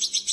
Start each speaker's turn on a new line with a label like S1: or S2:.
S1: you